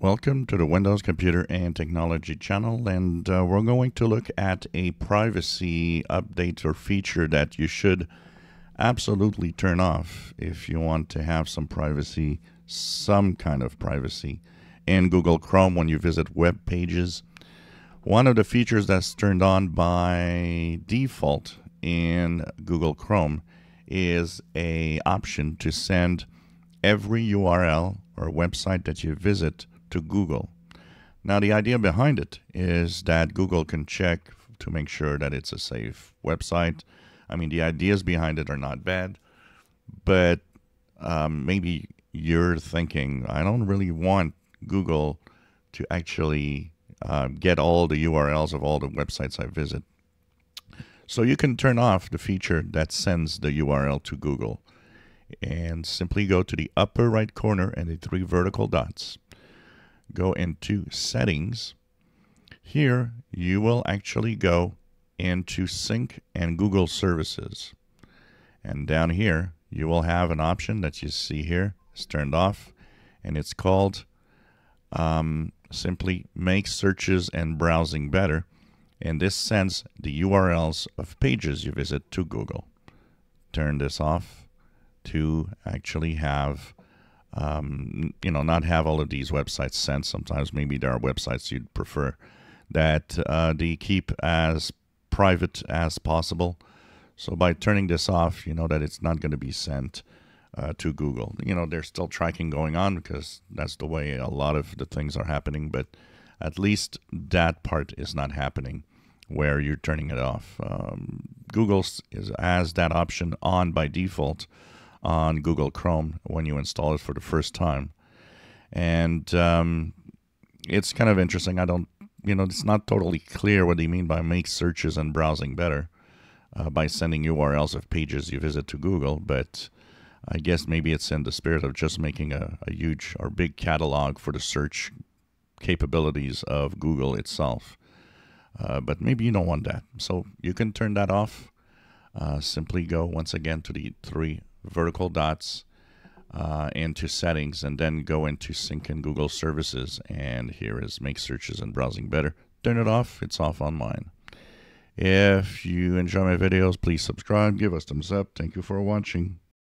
Welcome to the Windows Computer and Technology channel and uh, we're going to look at a privacy update or feature that you should absolutely turn off if you want to have some privacy, some kind of privacy in Google Chrome when you visit web pages. One of the features that's turned on by default in Google Chrome is a option to send every URL or website that you visit to Google. Now, the idea behind it is that Google can check to make sure that it's a safe website. I mean, the ideas behind it are not bad, but um, maybe you're thinking, I don't really want Google to actually uh, get all the URLs of all the websites I visit. So you can turn off the feature that sends the URL to Google and simply go to the upper right corner and the three vertical dots go into settings. Here you will actually go into sync and Google services. And down here you will have an option that you see here. It's turned off and it's called um, simply make searches and browsing better. And this sends the URLs of pages you visit to Google. Turn this off to actually have um, you know, not have all of these websites sent. Sometimes maybe there are websites you'd prefer that uh, they keep as private as possible. So by turning this off, you know that it's not going to be sent uh, to Google. You know, there's still tracking going on because that's the way a lot of the things are happening, but at least that part is not happening where you're turning it off. Um, Google is, has that option on by default on Google Chrome when you install it for the first time. And um, it's kind of interesting. I don't, you know, it's not totally clear what they mean by make searches and browsing better uh, by sending URLs of pages you visit to Google, but I guess maybe it's in the spirit of just making a, a huge or big catalog for the search capabilities of Google itself. Uh, but maybe you don't want that. So you can turn that off. Uh, simply go once again to the three vertical dots uh, into settings and then go into sync and Google services and here is make searches and browsing better. Turn it off, it's off on mine. If you enjoy my videos, please subscribe, give us thumbs up. Thank you for watching.